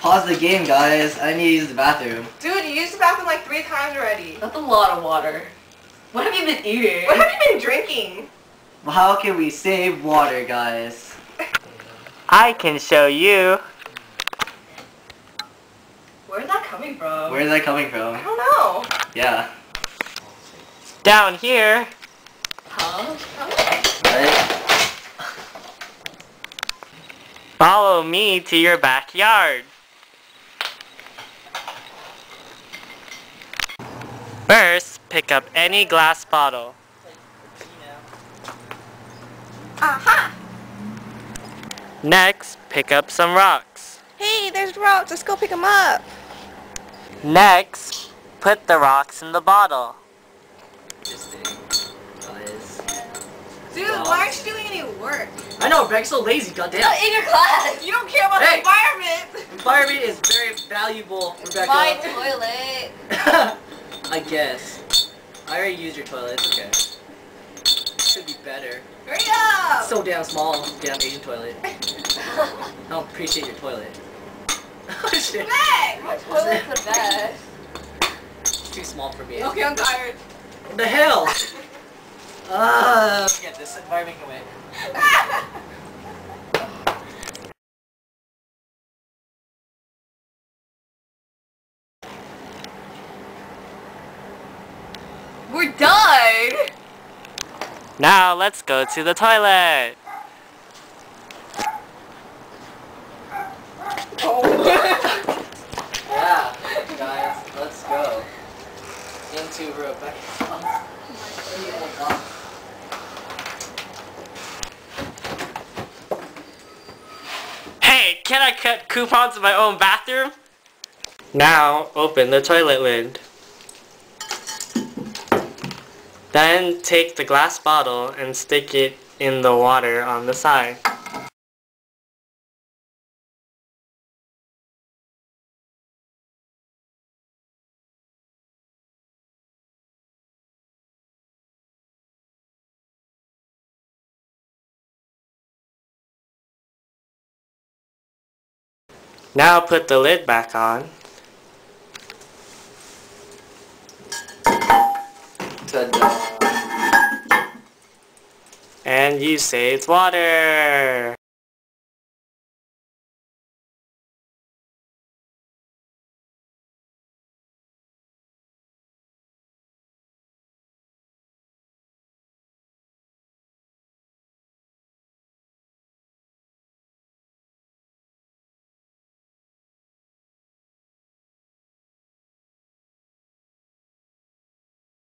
pause the game, guys. I need to use the bathroom. Dude, you used the bathroom like three times already. That's a lot of water. What have you been eating? What have you been drinking? Well, how can we save water, guys? I can show you. Where's that coming from? Where's that coming from? I don't know. Yeah. Down here. Huh? Right? Follow me to your backyard. Pick up any glass bottle. Aha! Next, pick up some rocks. Hey, there's rocks. Let's go pick them up. Next, put the rocks in the bottle. Dude, why aren't you doing any work? I know, Greg's so lazy, goddamn. In your class! You don't care about Hey. the environment. Environment is very valuable, Rebecca. My toilet. I guess. I already used your toilet, it's okay. Should be better. Hurry up. So damn small, damn Asian toilet. I don't appreciate your toilet. oh shit. Meg! My toilet's the best. It's too small for me. Okay, I'm tired. What the hell? Ah, get this environment away. We're done! Now let's go to the toilet. Oh. Yeah, guys, let's go into Rebecca. Hey, can I cut coupons in my own bathroom? Now, open the toilet lid. Then take the glass bottle and stick it in the water on the side. Now put the lid back on. And you saved water.